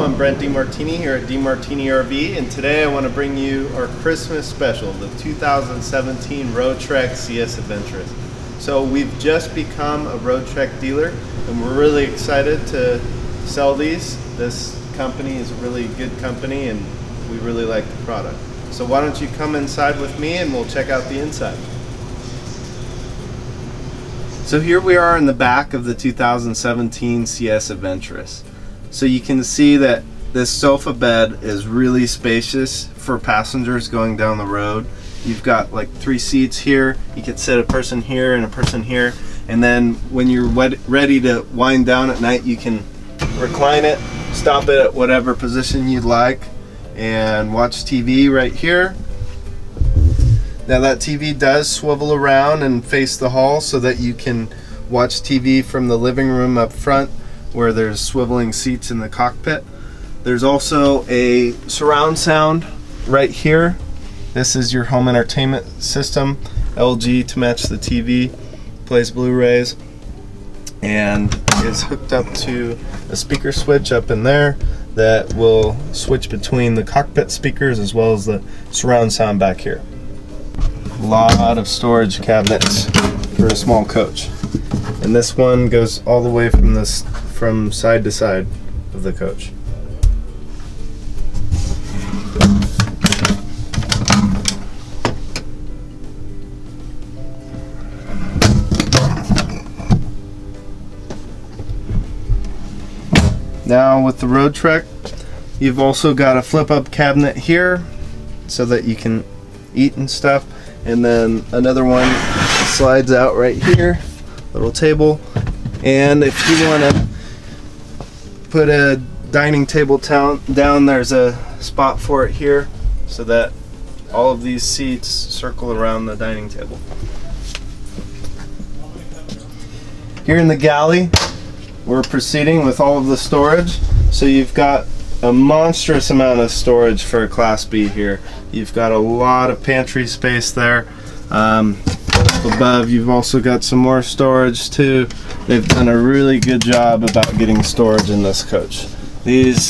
I'm Brent DeMartini here at DeMartini RV, and today I want to bring you our Christmas special, the 2017 Roadtrek CS Adventurous. So we've just become a Roadtrek dealer, and we're really excited to sell these. This company is a really good company, and we really like the product. So why don't you come inside with me, and we'll check out the inside. So here we are in the back of the 2017 CS Adventurous. So you can see that this sofa bed is really spacious for passengers going down the road. You've got like three seats here. You can sit a person here and a person here. And then when you're ready to wind down at night, you can recline it, stop it at whatever position you'd like, and watch TV right here. Now that TV does swivel around and face the hall so that you can watch TV from the living room up front where there's swiveling seats in the cockpit. There's also a surround sound right here. This is your home entertainment system, LG to match the TV, plays Blu-rays, and is hooked up to a speaker switch up in there that will switch between the cockpit speakers as well as the surround sound back here. A lot of storage cabinets for a small coach. And this one goes all the way from this from side to side of the coach. Now with the Roadtrek, you've also got a flip up cabinet here so that you can eat and stuff. And then another one slides out right here, little table. And if you want to put a dining table down, there's a spot for it here so that all of these seats circle around the dining table. Here in the galley, we're proceeding with all of the storage. So you've got a monstrous amount of storage for a Class B here. You've got a lot of pantry space there. Um, above. You've also got some more storage too. They've done a really good job about getting storage in this coach. These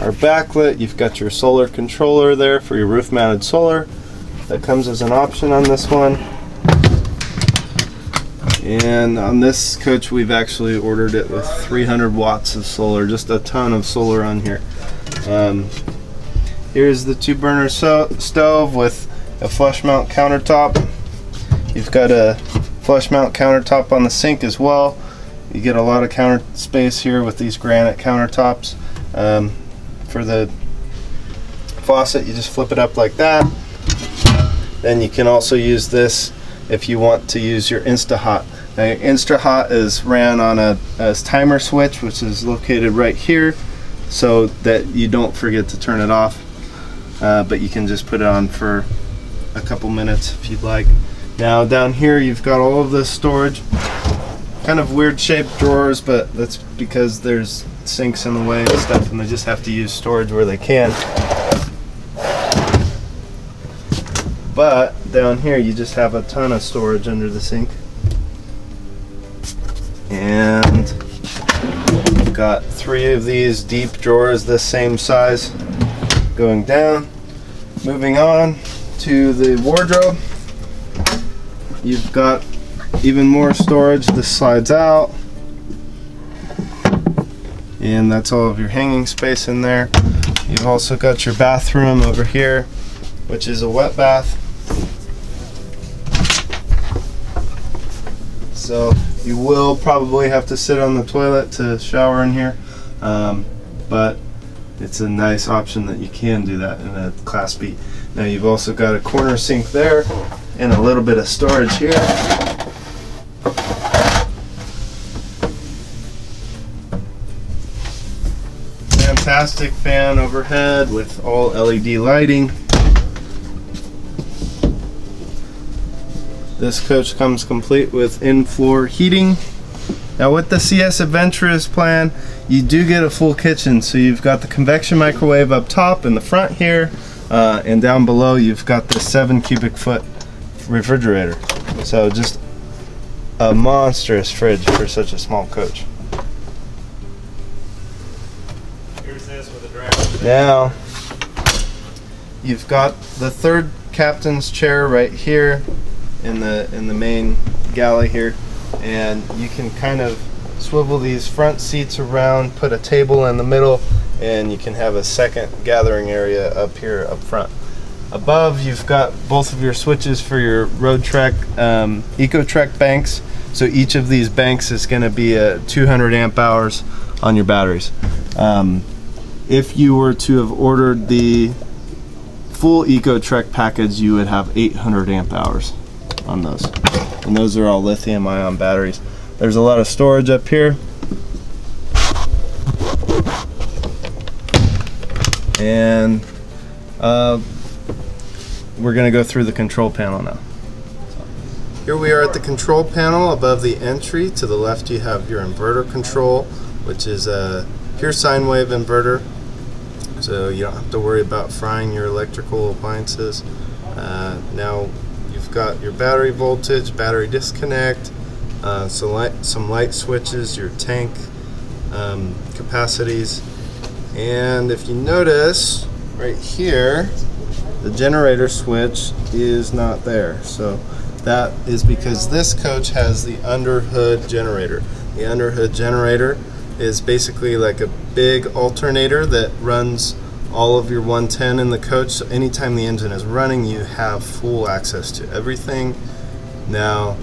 are backlit. You've got your solar controller there for your roof mounted solar. That comes as an option on this one. And on this coach we've actually ordered it with 300 watts of solar just a ton of solar on here. Um, here's the two burner so stove with a flush mount countertop. You've got a flush mount countertop on the sink as well. You get a lot of counter space here with these granite countertops. Um, for the faucet, you just flip it up like that. Then you can also use this if you want to use your InstaHot. Now your InstaHot is ran on a, a timer switch, which is located right here, so that you don't forget to turn it off. Uh, but you can just put it on for a couple minutes if you'd like. Now down here you've got all of this storage. Kind of weird shaped drawers, but that's because there's sinks in the way and stuff and they just have to use storage where they can. But down here you just have a ton of storage under the sink. And you've got three of these deep drawers the same size going down. Moving on, to the wardrobe. You've got even more storage. This slides out. And that's all of your hanging space in there. You've also got your bathroom over here, which is a wet bath. So you will probably have to sit on the toilet to shower in here. Um, but it's a nice option that you can do that in a Class B. Now you've also got a corner sink there and a little bit of storage here. Fantastic fan overhead with all LED lighting. This coach comes complete with in-floor heating. Now with the CS Adventurous plan, you do get a full kitchen. So you've got the convection microwave up top in the front here, uh, and down below you've got the seven cubic foot refrigerator. So just a monstrous fridge for such a small coach. Now, you've got the third captain's chair right here in the in the main galley here, and you can kind of swivel these front seats around, put a table in the middle, and you can have a second gathering area up here up front. Above, you've got both of your switches for your Road Roadtrek um, EcoTrek banks. So each of these banks is going to be a 200 amp hours on your batteries. Um, if you were to have ordered the full EcoTrek package, you would have 800 amp hours on those. And those are all lithium ion batteries. There's a lot of storage up here. And uh, we're going to go through the control panel now. Here we are at the control panel above the entry. To the left you have your inverter control, which is a pure sine wave inverter. So you don't have to worry about frying your electrical appliances. Uh, now you've got your battery voltage, battery disconnect, uh, some, light, some light switches, your tank um, capacities, and if you notice right here, the generator switch is not there. So that is because this coach has the underhood generator. The underhood generator is basically like a big alternator that runs all of your 110 in the coach. So anytime the engine is running, you have full access to everything. Now,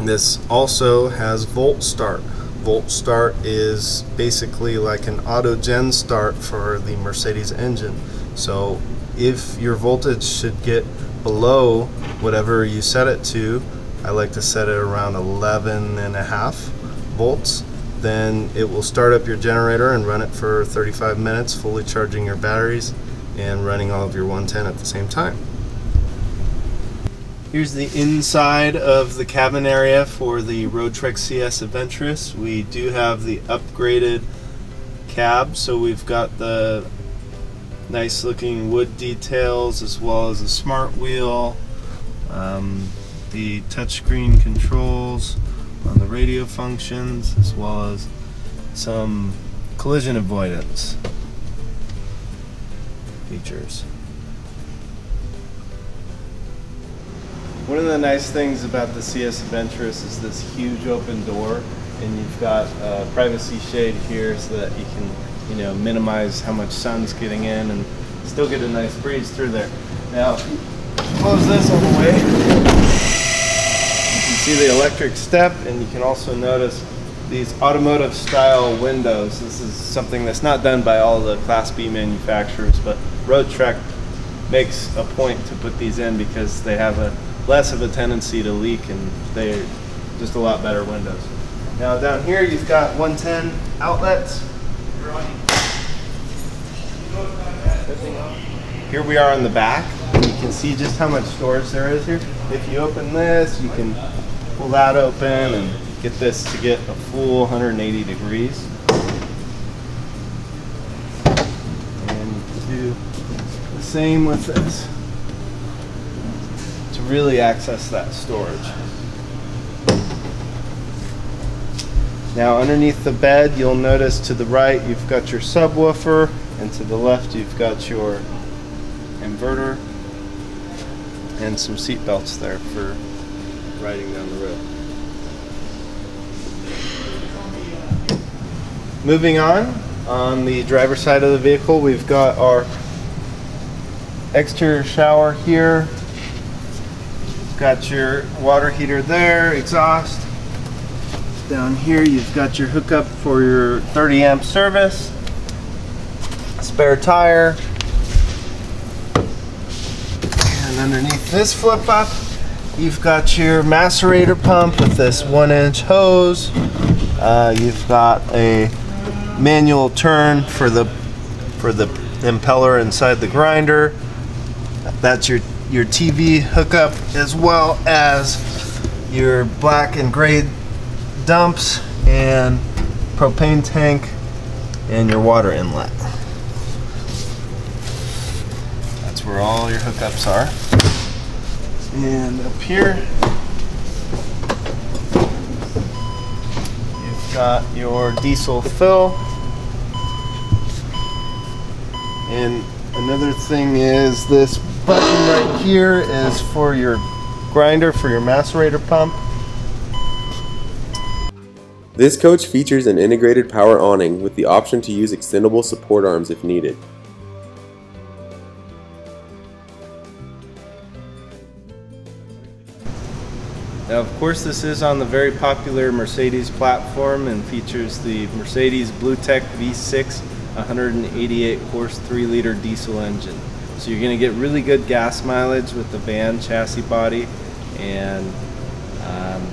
this also has volt start. Volt start is basically like an auto gen start for the Mercedes engine. So if your voltage should get below whatever you set it to, I like to set it around 11 and a half volts, then it will start up your generator and run it for 35 minutes, fully charging your batteries and running all of your 110 at the same time. Here's the inside of the cabin area for the Roadtrek CS Adventurous. We do have the upgraded cab, so we've got the nice looking wood details as well as a smart wheel, um, the touchscreen controls on the radio functions as well as some collision avoidance features. One of the nice things about the CS Adventurous is this huge open door and you've got a privacy shade here so that you can you know, minimize how much sun's getting in and still get a nice breeze through there. Now, close this all the way. You can see the electric step and you can also notice these automotive style windows. This is something that's not done by all the Class B manufacturers, but Roadtrek makes a point to put these in because they have a less of a tendency to leak and they're just a lot better windows. Now down here you've got 110 outlets here we are on the back. And you can see just how much storage there is here. If you open this, you can pull that open and get this to get a full 180 degrees. And do the same with this really access that storage. Now underneath the bed you'll notice to the right you've got your subwoofer and to the left you've got your inverter and some seat belts there for riding down the road. Moving on, on the driver's side of the vehicle we've got our exterior shower here. Got your water heater there, exhaust, down here you've got your hookup for your 30 amp service, spare tire, and underneath this flip up you've got your macerator pump with this one inch hose. Uh, you've got a manual turn for the for the impeller inside the grinder. That's your your TV hookup as well as your black and gray dumps and propane tank and your water inlet. That's where all your hookups are. And up here, you've got your diesel fill. And another thing is this button right here is for your grinder for your macerator pump. This coach features an integrated power awning with the option to use extendable support arms if needed. Now, of course, this is on the very popular Mercedes platform and features the Mercedes BlueTEC V6 188 horse 3 liter diesel engine. So you're going to get really good gas mileage with the van chassis body and um,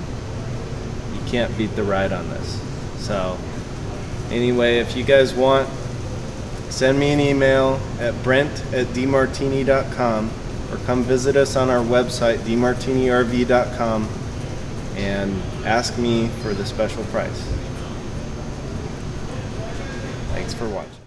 you can't beat the ride on this. So anyway, if you guys want, send me an email at brent at dmartini.com or come visit us on our website, demartinirv.com and ask me for the special price. Thanks for watching.